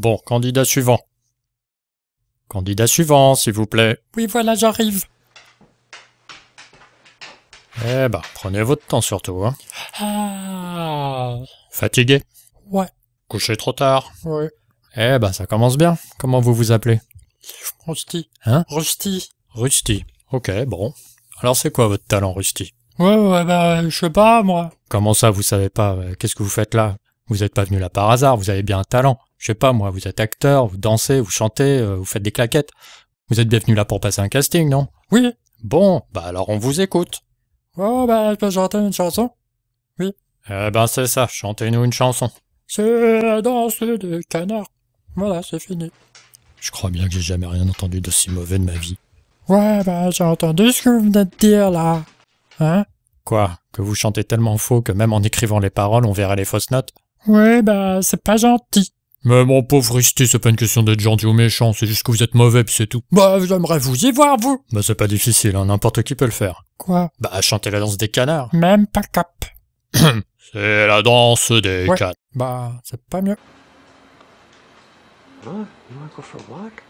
Bon, candidat suivant. Candidat suivant, s'il vous plaît. Oui, voilà, j'arrive. Eh ben, prenez votre temps surtout, hein. Ah. Fatigué? Ouais, Couché trop tard? Ouais. Eh ben, ça commence bien. Comment vous vous appelez? Rusty. Hein? Rusty. Rusty. Ok, bon. Alors c'est quoi votre talent, Rusty? Ouais, ouais, bah, je sais pas, moi. Comment ça, vous savez pas euh, Qu'est-ce que vous faites là? Vous êtes pas venu là par hasard, vous avez bien un talent. Je sais pas, moi, vous êtes acteur, vous dansez, vous chantez, euh, vous faites des claquettes. Vous êtes bien venu là pour passer un casting, non? Oui. Bon, bah alors on vous écoute. Ouais, bah, je peux chanter une chanson? Eh ben c'est ça, chantez-nous une chanson. C'est la danse des canards. Voilà, c'est fini. Je crois bien que j'ai jamais rien entendu d'aussi mauvais de ma vie. Ouais, bah, j'ai entendu ce que vous venez de dire, là. Hein? Quoi? Que vous chantez tellement faux que même en écrivant les paroles, on verrait les fausses notes? Ouais, bah, c'est pas gentil. Mais mon pauvre Rusty, c'est pas une question d'être gentil ou méchant, c'est juste que vous êtes mauvais puis c'est tout. Bah, j'aimerais vous y voir, vous. Bah c'est pas difficile, hein, n'importe qui peut le faire. Quoi? Bah chanter la danse des canards. Même pas cap. C'est la danse des Ouais. canards. Bah, c'est pas mieux. Huh? You wanna go for a walk?